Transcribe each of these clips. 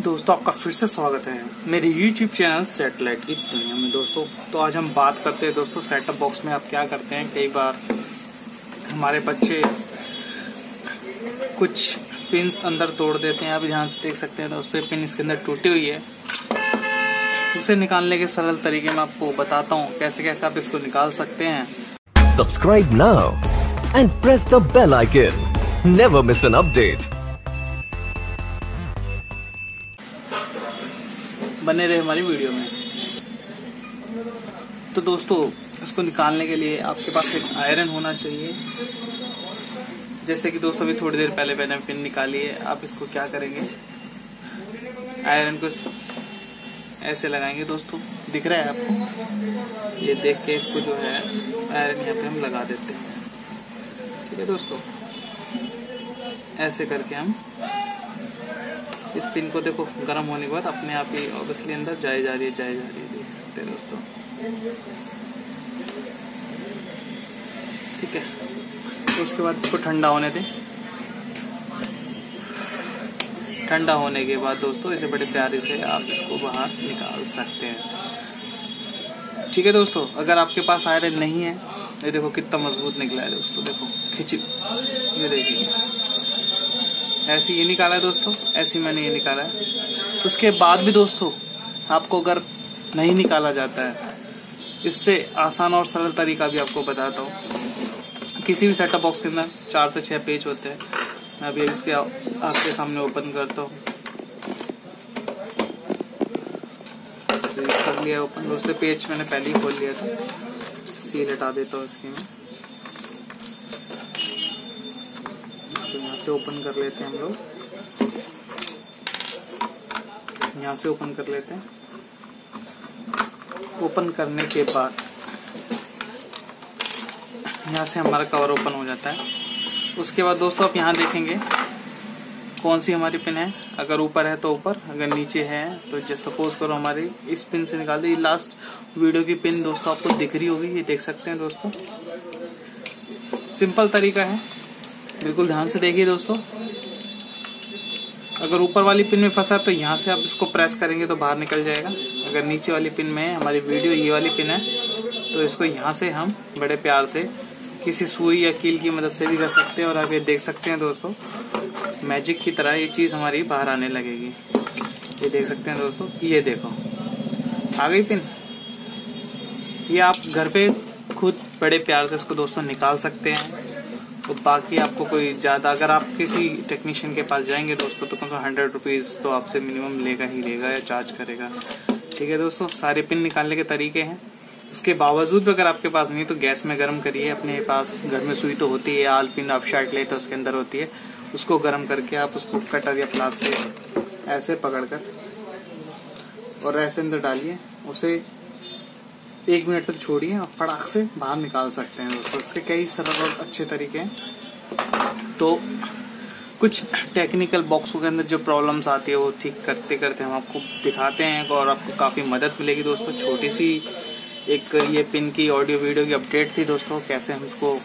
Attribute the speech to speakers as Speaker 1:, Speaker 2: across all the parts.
Speaker 1: दोस्तों, आपका फिर से स्वागत है। मेरे YouTube चैनल सेटेलाइट की दुनिया में। दोस्तों तो आज हम बात करते हैं दोस्तों सेटअप बॉक्स में आप क्या करते हैं? कई बार हमारे बच्चे कुछ पिंस अंदर तोड़ देते हैं। आप ध्यान से देख सकते हैं दोस्तों पिन इसके अंदर टूटी हुई है। उसे निकालने के सरल तरीके मैं आपको बताता हूँ कैसे कैसे आप इसको निकाल सकते हैं।
Speaker 2: Subscribe now and press the bell icon Never miss an update.
Speaker 1: बने रहे हमारी वीडियो में। तो दोस्तों, इसको निकालने के लिए आपके पास एक आयरन होना चाहिए। जैसे कि दोस्तों, अभी थोड़ी देर पहले मैंने पिन निकाली है। आप इसको क्या करेंगे? आयरन को ऐसे लगाएँगे दोस्तों। दिख रहा है आपको? ये देख के इसको जो है आयरन यहाँ पे हम लगा देते हैं। ठीक है दोस्तों? ऐसे करके हम इस पिन को देखो, गर्म होने के बाद अपने आप ही ऑब्वियसली अंदर जाए जा रही है जाए जा रही है, देख सकते हैं दोस्तों। ठीक है तो उसके बाद इसको ठंडा होने दें। ठंडा होने के बाद दोस्तों, इसे बड़े प्यारे से आप इसको बाहर निकाल सकते हैं। ठीक है दोस्तों, अगर आपके पास आयरन नहीं है, ये देखो कितना मज़बूत निकला है दोस्तों, देखो, खिंची, ये देखिए। ऐसे ये निकाला है दोस्तों, ऐसे मैंने ये निकाला है। उसके बाद भी दोस्तों, आपको अगर नहीं निकाला जाता है, इससे आसान और सरल तरीका भी आपको बताता हूँ। किसी भी सेटअप बॉक्स के अंदर चार से छः पेज होते हैं। मैं अभी इसके आपके सामने ओपन करता हूँ। कर लिया ओपन दूसरे पेज मैंने पहले ही खोल लिया था। सील हटा देता हूँ इसकी मैं। तो यहाँ से ओपन कर लेते हैं हम लोग। यहाँ से ओपन कर लेते हैं। ओपन करने के बाद यहाँ से हमारा कवर ओपन हो जाता है। उसके बाद दोस्तों आप यहाँ देखेंगे कौन सी हमारी पिन है। अगर ऊपर है तो ऊपर, अगर नीचे है तो सपोज़ करो हमारी इस पिन से निकाल दो। ये लास्ट वीडियो की पिन दोस्तों आपको दिख रही होगी, ये देख सकते हैं दोस्तों। सिंपल तरीका है। बिल्कुल ध्यान से देखिए दोस्तों। अगर ऊपर वाली पिन में फंसा तो यहाँ से आप इसको प्रेस करेंगे तो बाहर निकल जाएगा। अगर नीचे वाली पिन में हमारी वीडियो ये वाली पिन है तो इसको यहाँ से हम बड़े प्यार से किसी सुई या कील की मदद से भी कर सकते हैं और आप ये देख सकते हैं दोस्तों, मैजिक की तरह ये चीज़ हमारी बाहर आने लगेगी। ये देख सकते हैं दोस्तों, ये देखो। आ गई पिन। ये आप घर पे खुद बड़े प्यार से इसको दोस्तों निकाल सकते हैं। तो बाकी आपको कोई ज़्यादा, अगर आप किसी टेक्नीशियन के पास जाएँगे दोस्तों तो कम से कम हंड्रेड रुपीज़ तो आपसे मिनिमम लेगा ही लेगा या चार्ज करेगा। ठीक है दोस्तों, सारे पिन निकालने के तरीके हैं। उसके बावजूद भी अगर आपके पास नहीं तो गैस में गर्म करिए। अपने पास घर में सुई तो होती है, आल पिन आप शर्ट लेते उसके अंदर होती है। उसको गर्म करके आप उसको कटर या प्लास से ऐसे पकड़कर और ऐसे अंदर डालिए। उसे एक मिनट तक छोड़िए, आप फटाक से बाहर निकाल सकते हैं दोस्तों। इसके कई सरल और अच्छे तरीके हैं। तो कुछ टेक्निकल बॉक्सों के अंदर जो प्रॉब्लम्स आती है, वो ठीक करते करते हम आपको दिखाते हैं और आपको काफ़ी मदद मिलेगी दोस्तों। छोटी सी एक ये पिन की ऑडियो वीडियो की अपडेट थी दोस्तों, कैसे हम इसको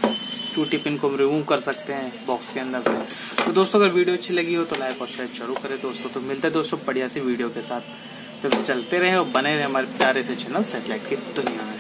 Speaker 1: टूटी पिन को रिमूव कर सकते हैं बॉक्स के अंदर से। तो दोस्तों, अगर वीडियो अच्छी लगी हो तो लाइक और शेयर ज़रूर करें दोस्तों। तो मिलते हैं दोस्तों बढ़िया सी वीडियो के साथ। तो चलते रहे और बने रहे हमारे प्यारे से चैनल सेटेलाइट की दुनिया में।